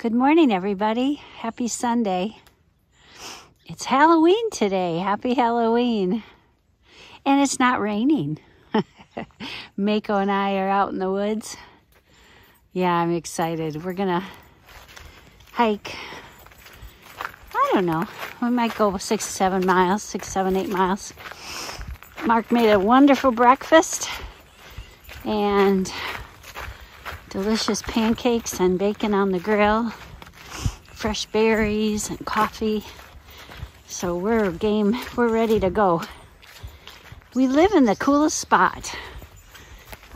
Good morning, everybody. Happy Sunday. It's Halloween today. Happy Halloween. And it's not raining. Mako and I are out in the woods. Yeah, I'm excited. We're going to hike. I don't know. We might go six, seven miles, six, seven, eight miles. Mark made a wonderful breakfast and delicious pancakes and bacon on the grill, fresh berries and coffee. So we're game, we're ready to go. We live in the coolest spot.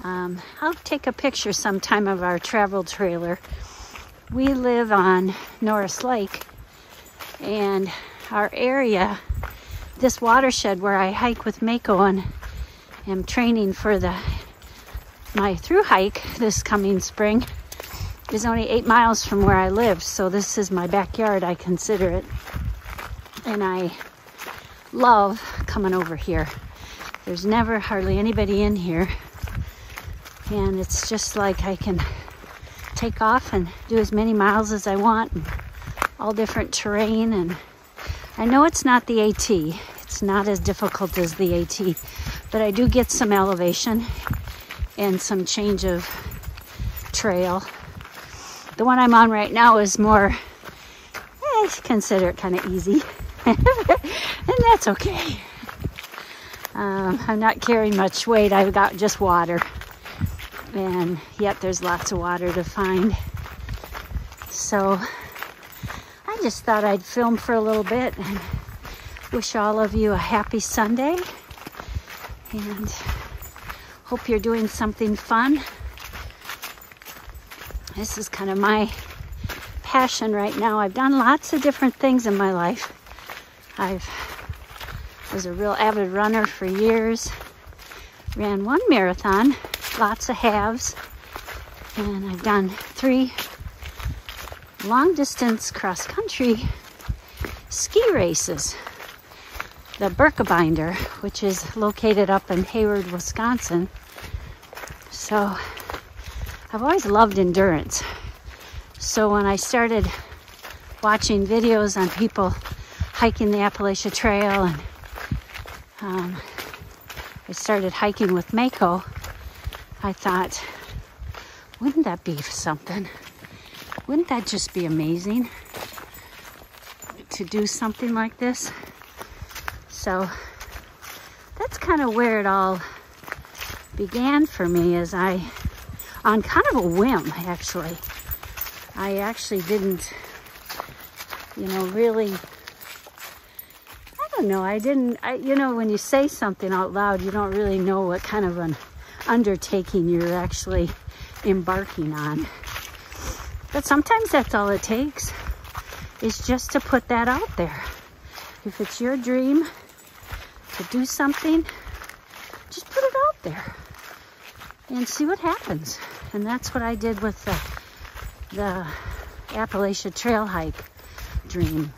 Um, I'll take a picture sometime of our travel trailer. We live on Norris Lake and our area, this watershed where I hike with Mako and am training for the my through hike this coming spring is only eight miles from where I live. So this is my backyard, I consider it. And I love coming over here. There's never hardly anybody in here. And it's just like I can take off and do as many miles as I want. all different terrain. And I know it's not the AT. It's not as difficult as the AT. But I do get some elevation and some change of trail. The one I'm on right now is more, I consider it kind of easy. and that's okay. Um, I'm not carrying much weight. I've got just water. And yet there's lots of water to find. So I just thought I'd film for a little bit and wish all of you a happy Sunday. And Hope you're doing something fun. This is kind of my passion right now. I've done lots of different things in my life. I've was a real avid runner for years. Ran one marathon, lots of halves, and I've done three long distance cross country ski races the Birkebeiner, which is located up in Hayward, Wisconsin. So I've always loved endurance. So when I started watching videos on people hiking the Appalachia Trail and um, I started hiking with Mako, I thought, wouldn't that be something? Wouldn't that just be amazing to do something like this? So that's kind of where it all began for me as I, on kind of a whim actually, I actually didn't, you know, really, I don't know, I didn't, I, you know, when you say something out loud, you don't really know what kind of an undertaking you're actually embarking on. But sometimes that's all it takes, is just to put that out there. If it's your dream, to do something, just put it out there and see what happens. And that's what I did with the, the Appalachia Trail hike dream.